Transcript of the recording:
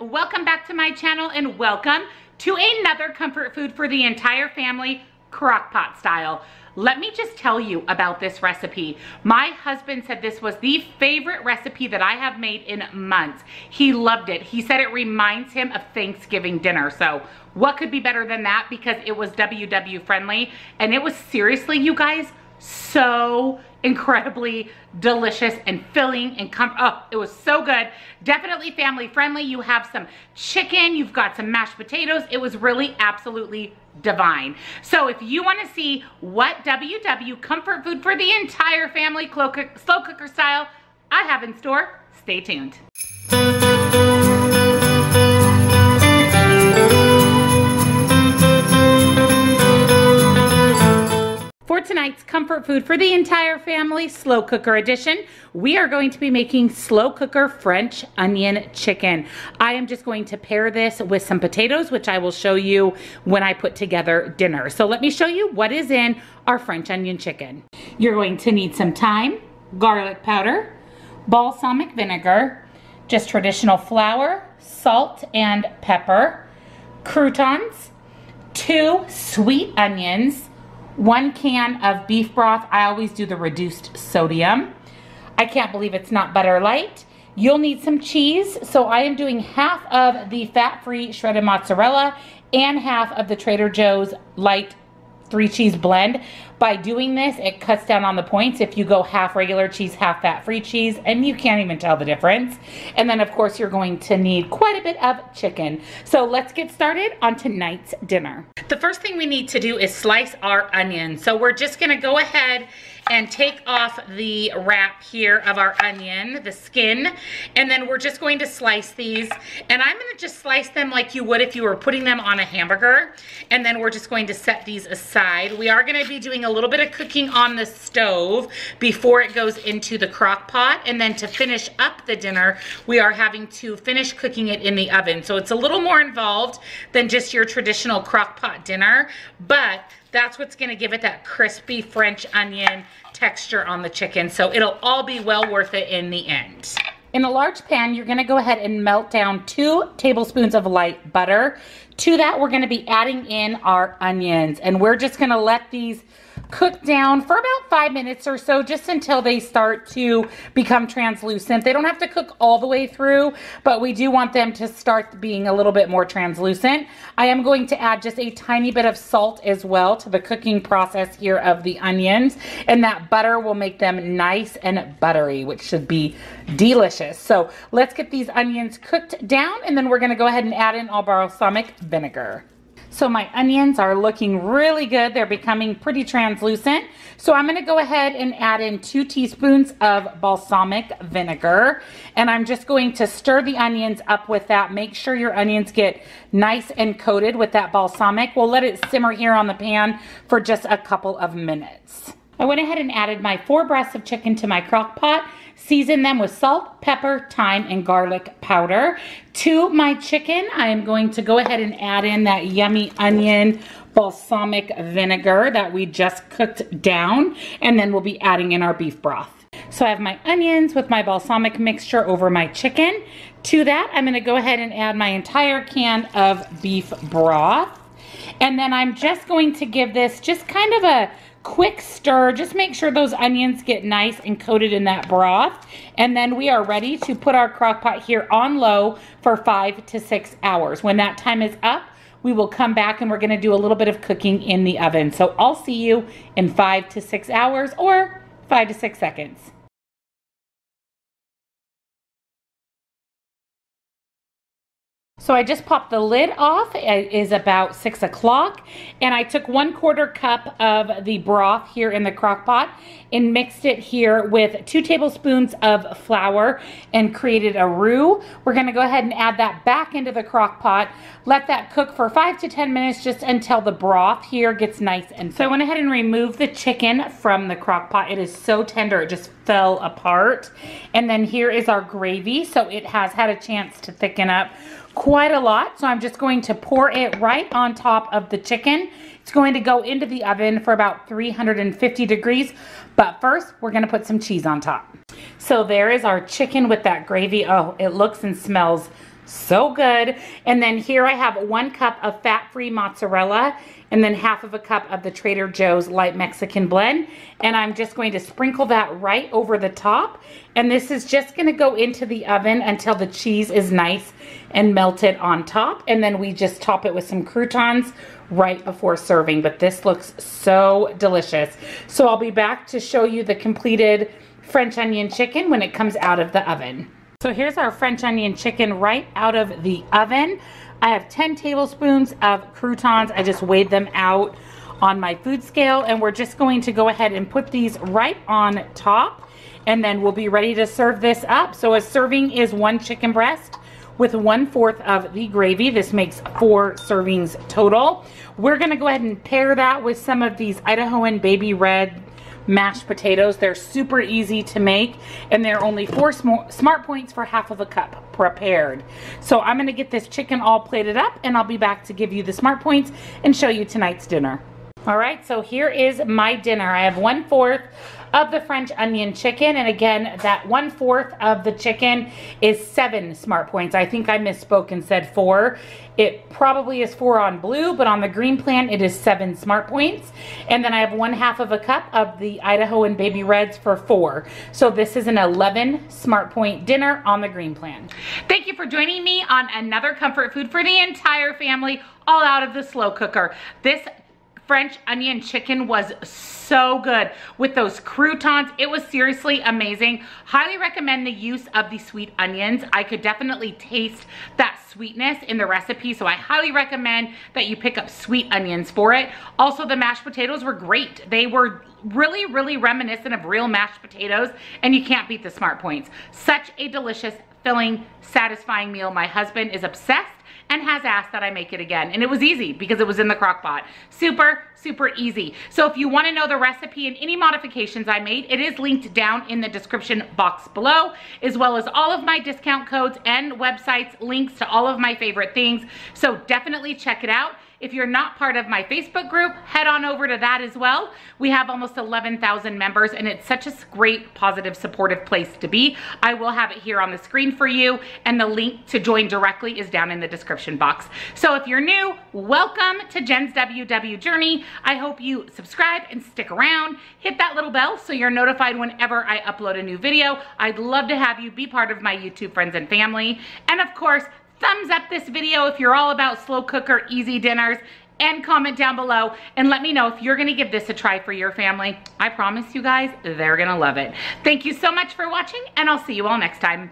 welcome back to my channel and welcome to another comfort food for the entire family, crock pot style. Let me just tell you about this recipe. My husband said this was the favorite recipe that I have made in months. He loved it. He said it reminds him of Thanksgiving dinner. So what could be better than that because it was WW friendly and it was seriously, you guys, so incredibly delicious and filling and com oh it was so good. Definitely family friendly. You have some chicken you've got some mashed potatoes. It was really absolutely divine. So if you want to see what WW comfort food for the entire family slow, slow cooker style I have in store stay tuned food for the entire family, slow cooker edition, we are going to be making slow cooker French onion chicken. I am just going to pair this with some potatoes, which I will show you when I put together dinner. So let me show you what is in our French onion chicken. You're going to need some thyme, garlic powder, balsamic vinegar, just traditional flour, salt and pepper, croutons, two sweet onions, one can of beef broth. I always do the reduced sodium. I can't believe it's not butter light. You'll need some cheese. So I am doing half of the fat-free shredded mozzarella and half of the Trader Joe's light three cheese blend. By doing this, it cuts down on the points if you go half regular cheese, half fat-free cheese, and you can't even tell the difference. And then, of course, you're going to need quite a bit of chicken. So let's get started on tonight's dinner. The first thing we need to do is slice our onion. So we're just gonna go ahead and take off the wrap here of our onion, the skin, and then we're just going to slice these. And I'm gonna just slice them like you would if you were putting them on a hamburger. And then we're just going to set these aside. We are gonna be doing a little bit of cooking on the stove before it goes into the crock pot. And then to finish up the dinner, we are having to finish cooking it in the oven. So it's a little more involved than just your traditional crock pot dinner, but that's what's gonna give it that crispy French onion texture on the chicken. So it'll all be well worth it in the end. In a large pan, you're gonna go ahead and melt down two tablespoons of light butter. To that, we're gonna be adding in our onions and we're just gonna let these cook down for about five minutes or so, just until they start to become translucent. They don't have to cook all the way through, but we do want them to start being a little bit more translucent. I am going to add just a tiny bit of salt as well to the cooking process here of the onions, and that butter will make them nice and buttery, which should be delicious. So let's get these onions cooked down, and then we're gonna go ahead and add in our balsamic vinegar. So my onions are looking really good. They're becoming pretty translucent. So I'm gonna go ahead and add in two teaspoons of balsamic vinegar. And I'm just going to stir the onions up with that. Make sure your onions get nice and coated with that balsamic. We'll let it simmer here on the pan for just a couple of minutes. I went ahead and added my four breasts of chicken to my crock pot, seasoned them with salt, pepper, thyme, and garlic powder. To my chicken, I am going to go ahead and add in that yummy onion balsamic vinegar that we just cooked down, and then we'll be adding in our beef broth. So I have my onions with my balsamic mixture over my chicken. To that, I'm gonna go ahead and add my entire can of beef broth. And then I'm just going to give this just kind of a quick stir. Just make sure those onions get nice and coated in that broth. And then we are ready to put our crock pot here on low for five to six hours. When that time is up, we will come back and we're gonna do a little bit of cooking in the oven. So I'll see you in five to six hours or five to six seconds. So I just popped the lid off. It is about six o'clock. And I took one quarter cup of the broth here in the crock pot and mixed it here with two tablespoons of flour and created a roux. We're gonna go ahead and add that back into the crock pot. Let that cook for five to 10 minutes just until the broth here gets nice and So I went ahead and removed the chicken from the crock pot. It is so tender, it just fell apart. And then here is our gravy. So it has had a chance to thicken up quite a lot. So I'm just going to pour it right on top of the chicken. It's going to go into the oven for about 350 degrees. But first, we're gonna put some cheese on top. So there is our chicken with that gravy. Oh, it looks and smells So good. And then here I have one cup of fat-free mozzarella and then half of a cup of the Trader Joe's light Mexican blend. And I'm just going to sprinkle that right over the top. And this is just gonna go into the oven until the cheese is nice and melted on top. And then we just top it with some croutons right before serving. But this looks so delicious. So I'll be back to show you the completed French onion chicken when it comes out of the oven. So here's our French onion chicken right out of the oven. I have 10 tablespoons of croutons. I just weighed them out on my food scale and we're just going to go ahead and put these right on top and then we'll be ready to serve this up. So a serving is one chicken breast with one fourth of the gravy. This makes four servings total. We're gonna go ahead and pair that with some of these Idahoan baby red mashed potatoes. They're super easy to make and they're only four smart points for half of a cup prepared. So I'm gonna get this chicken all plated up and I'll be back to give you the smart points and show you tonight's dinner. All right, so here is my dinner. I have one fourth of the French onion chicken. And again, that one fourth of the chicken is seven smart points. I think I misspoke and said four. It probably is four on blue, but on the green plan, it is seven smart points. And then I have one half of a cup of the Idahoan Baby Reds for four. So this is an 11 smart point dinner on the green plan. Thank you for joining me on another comfort food for the entire family, all out of the slow cooker. This French onion chicken was so good with those croutons. It was seriously amazing. Highly recommend the use of the sweet onions. I could definitely taste that sweetness in the recipe, so I highly recommend that you pick up sweet onions for it. Also, the mashed potatoes were great. They were really, really reminiscent of real mashed potatoes, and you can't beat the Smart Points. Such a delicious, filling, satisfying meal. My husband is obsessed and has asked that I make it again. And it was easy because it was in the crock pot. Super, super easy. So if you wanna know the recipe and any modifications I made, it is linked down in the description box below, as well as all of my discount codes and websites, links to all of my favorite things. So definitely check it out. If you're not part of my Facebook group, head on over to that as well. We have almost 11,000 members and it's such a great, positive, supportive place to be. I will have it here on the screen for you and the link to join directly is down in the description box. So if you're new, welcome to Jenn's WW Journey. I hope you subscribe and stick around. Hit that little bell so you're notified whenever I upload a new video. I'd love to have you be part of my YouTube friends and family. And of course, thumbs up this video if you're all about slow cooker easy dinners and comment down below and let me know if you're gonna give this a try for your family. I promise you guys, they're gonna love it. Thank you so much for watching and I'll see you all next time.